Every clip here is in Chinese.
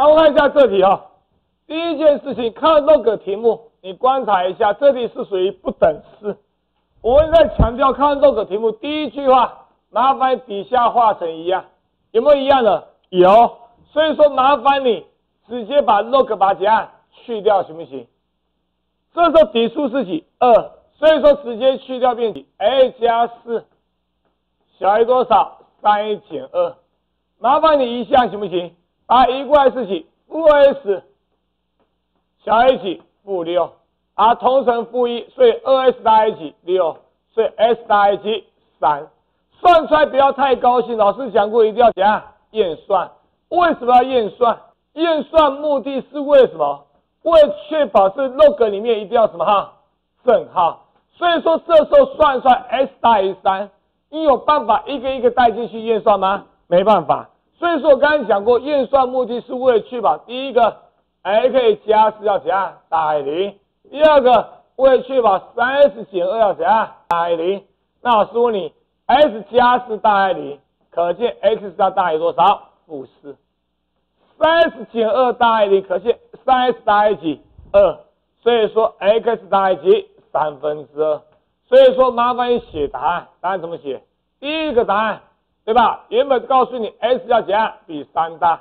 好，我看一下这题哈。第一件事情，看 log 题目，你观察一下，这里是属于不等式。我们在强调看 log 题目，第一句话，麻烦底下画成一样，有没有一样的？有。所以说，麻烦你直接把 log 把怎样去掉，行不行？这时候底数是几？二。所以说，直接去掉变几？a 加四小于多少？三 a 减二。麻烦你一项行不行？啊一过来是几？负 s 小于几？负六。啊，同乘负一，所以二 s 大于几？六。所以 s 大于几？三。算出来不要太高兴，老师讲过一定要怎样验算？为什么要验算？验算目的是为什么？为确保是 log 里面一定要什么哈？正号。所以说这时候算出来 s 大于三，你有办法一个一个带进去验算吗？没办法。所以说我刚才讲过，验算目的是为了确保第一个 x 加四要怎样大于零，第二个为了确保三 s 减二要怎样大于零。那老师问你，s 加四大于零，可见 x 要大于多少？负四。三 s 减二大于零，可见三 s 大于几？二。所以说 x 大于几？三分之二。所以说麻烦你写答案，答案怎么写？第一个答案。对吧？原本告诉你 s 要怎样比三大，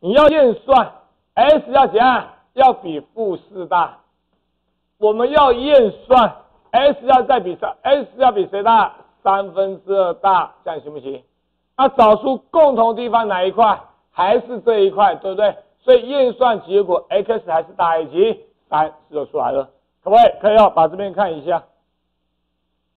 你要验算 s 要怎样要比负四大，我们要验算 s 要再比三 s 要比谁大？三分之二大，这样行不行？那找出共同地方哪一块？还是这一块，对不对？所以验算结果 x 还是大于几？三就出来了，可不可以？可以哦，把这边看一下。